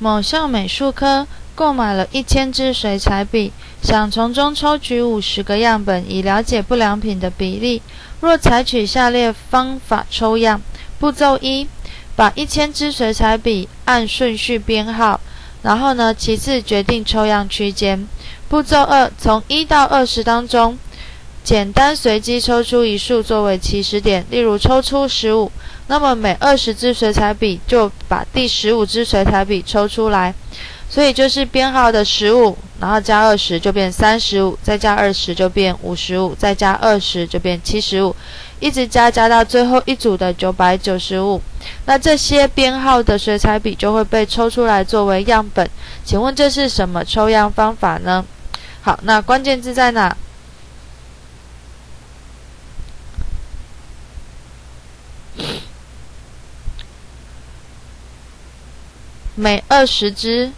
某校美术科购买了一千支水彩笔，想从中抽取五十个样本，以了解不良品的比例。若采取下列方法抽样：步骤一，把一千支水彩笔按顺序编号，然后呢，其次决定抽样区间。步骤二，从一到二十当中。简单随机抽出一数作为起始点，例如抽出十五，那么每二十支水彩笔就把第十五支水彩笔抽出来，所以就是编号的十五，然后加二十就变三十五，再加二十就变五十五，再加二十就变七十五，一直加加到最后一组的九百九十五，那这些编号的水彩笔就会被抽出来作为样本。请问这是什么抽样方法呢？好，那关键字在哪？每二十只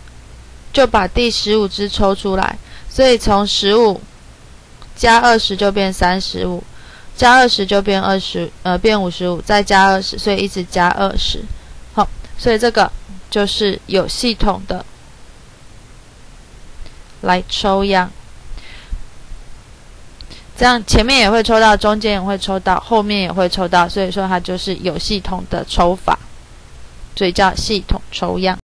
就把第十五只抽出来，所以从十五加二十就变三十五，加二十就变二十，呃，变五十五，再加二十，所以一直加二十。好，所以这个就是有系统的来抽样，这样前面也会抽到，中间也会抽到，后面也会抽到，所以说它就是有系统的抽法，所以叫系统抽样。